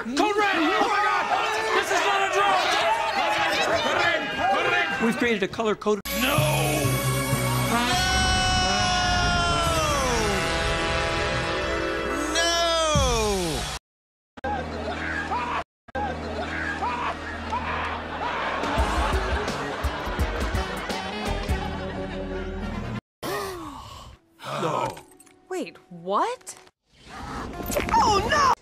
Code red! Oh my god! This is not a drone! Put it in! Put it in! We've created a color coded. No! No. no. Wait, what? Oh, Give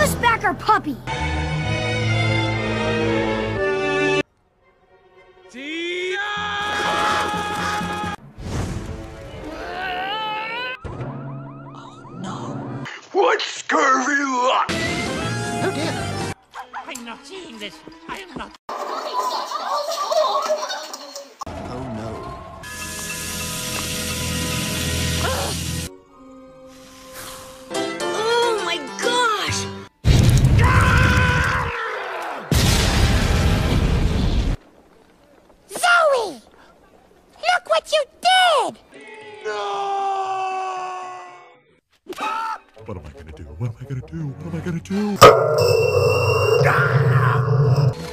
us back our puppy! What scurvy luck! I'm not seeing this. I am not. Gonna do? What am I gonna do?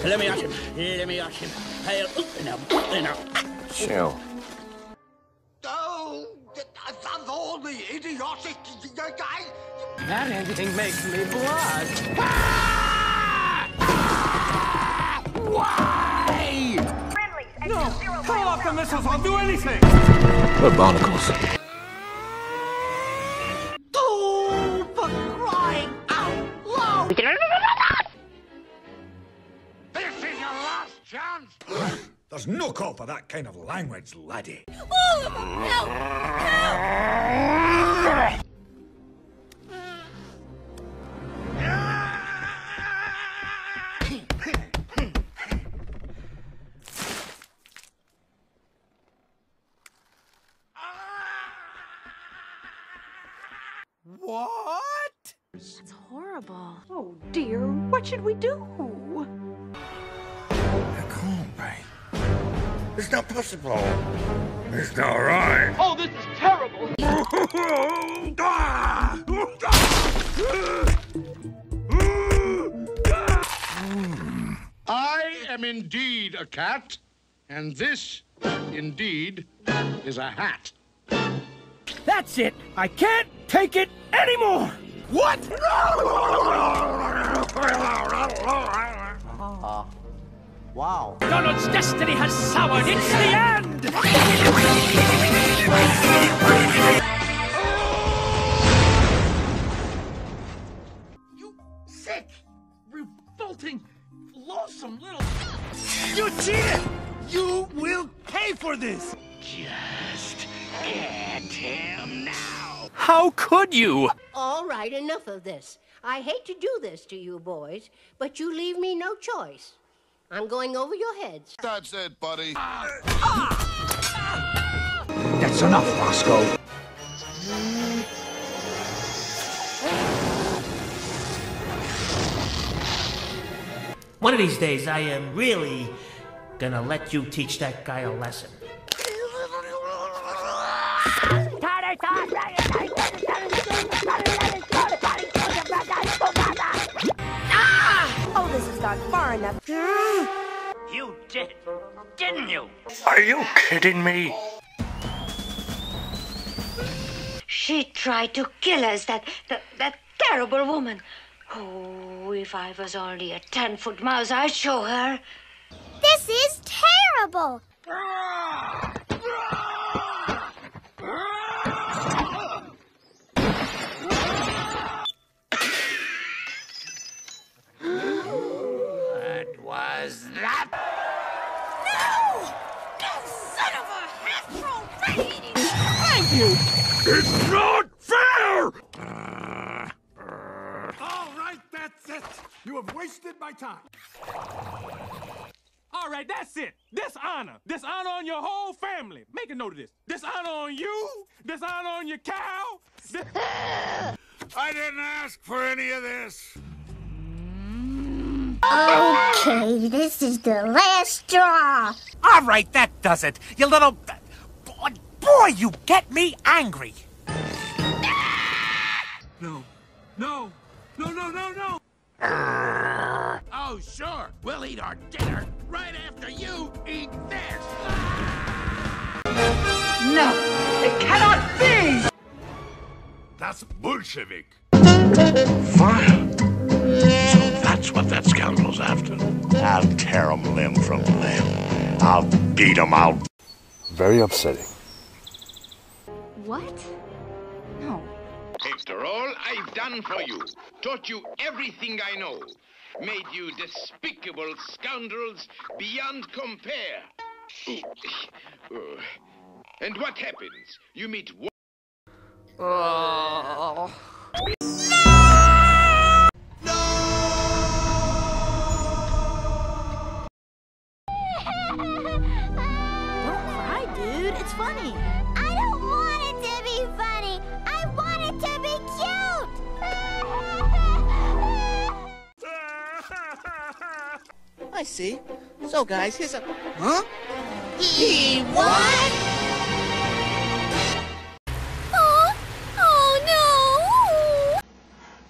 Let me at him. Let me at him. Hail. Now, now. Shell. Oh, that's all the idiotic guy. That ending makes me blush. No! Call off the missiles! I'll do anything! The barnacles. There's no call for that kind of language, laddie. All of them! Help! Help! What? It's horrible. Oh dear, what should we do? It's not possible. It's not right. Oh, this is terrible! I am indeed a cat, and this, indeed, is a hat. That's it! I can't take it anymore! Donald's destiny has soured. It's the end! You sick, revolting, loathsome little. You cheated! You will pay for this! Just get him now! How could you? All right, enough of this. I hate to do this to you boys, but you leave me no choice. I'm going over your heads. That's it, buddy. That's enough, Roscoe. One of these days, I am really gonna let you teach that guy a lesson. This has gone far enough. You did, didn't you? Are you kidding me? She tried to kill us, that, that, that terrible woman. Oh, if I was only a ten foot mouse, I'd show her. This is terrible! Ah! It's not fair! All right, that's it. You have wasted my time. All right, that's it. Dishonor. Dishonor on your whole family. Make a note of this. Dishonor on you. Dishonor on your cow. Dis- I didn't ask for any of this. Okay, this is the last straw. All right, that does it. You little. Boy, boy, you get me angry. No, No. No, no, no, no. Oh, sure. We'll eat our dinner right after you eat this. No, it cannot be! That's Bolshevik. Fire. So that's what that scoundrel's after. I'll tear him limb from limb. I'll beat him out. Very upsetting. What? No. After all I've done for you, taught you everything I know, made you despicable scoundrels beyond compare. And what happens? You meet one. Oh. I see. So, guys, here's a. Huh? He what? Oh, oh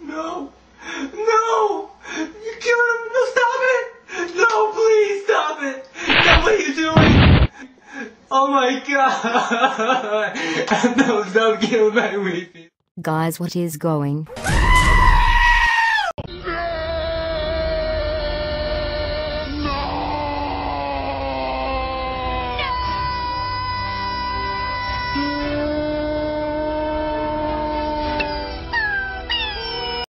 no! No! No! You killed him! No, stop it! No, please stop it! Stop what you're doing! Oh my god! no, don't kill my weepy. Guys, what is going?